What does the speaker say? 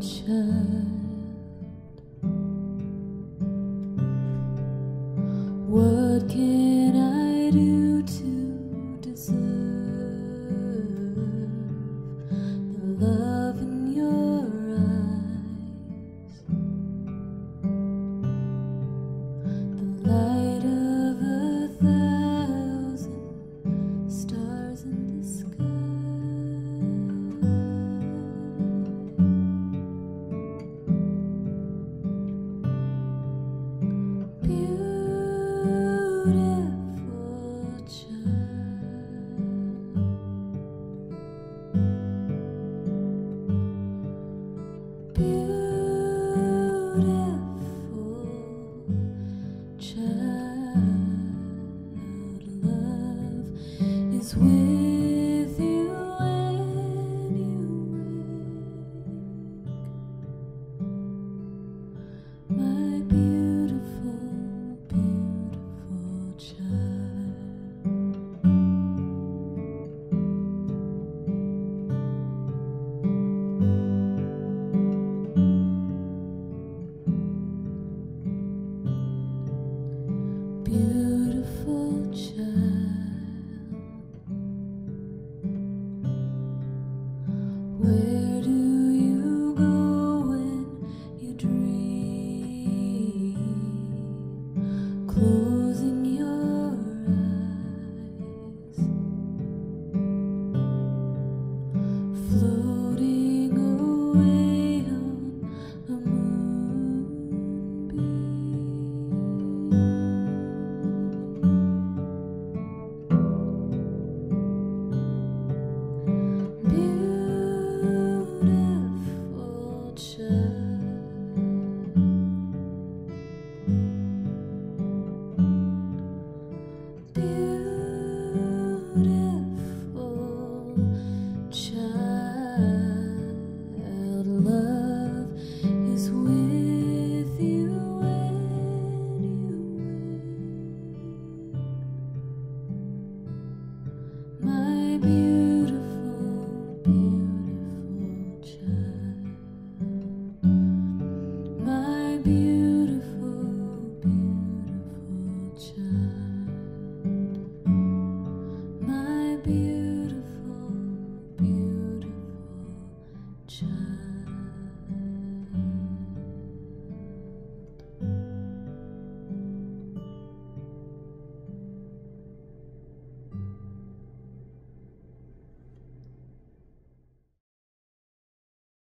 着。With. culture.